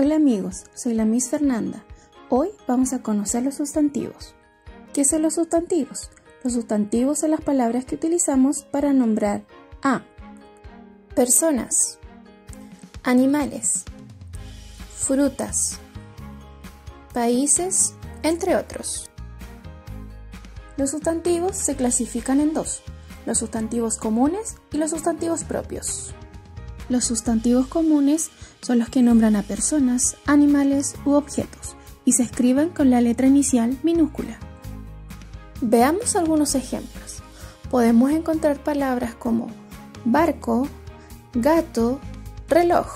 Hola amigos, soy la Miss Fernanda. Hoy vamos a conocer los sustantivos. ¿Qué son los sustantivos? Los sustantivos son las palabras que utilizamos para nombrar a personas, animales, frutas, países, entre otros. Los sustantivos se clasifican en dos, los sustantivos comunes y los sustantivos propios. Los sustantivos comunes son los que nombran a personas, animales u objetos y se escriben con la letra inicial minúscula. Veamos algunos ejemplos. Podemos encontrar palabras como barco, gato, reloj.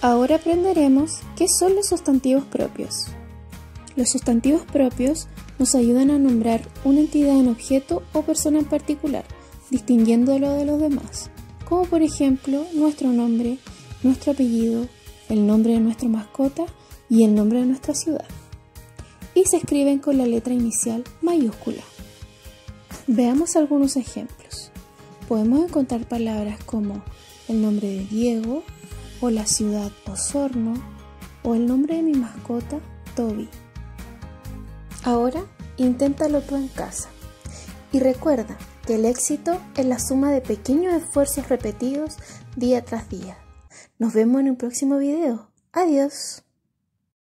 Ahora aprenderemos qué son los sustantivos propios. Los sustantivos propios nos ayudan a nombrar una entidad en objeto o persona en particular, distinguiéndolo de los demás como por ejemplo nuestro nombre, nuestro apellido, el nombre de nuestra mascota y el nombre de nuestra ciudad. Y se escriben con la letra inicial mayúscula. Veamos algunos ejemplos. Podemos encontrar palabras como el nombre de Diego, o la ciudad Osorno, o el nombre de mi mascota Toby. Ahora inténtalo tú en casa. Y recuerda, que el éxito es la suma de pequeños esfuerzos repetidos día tras día. Nos vemos en un próximo video. Adiós.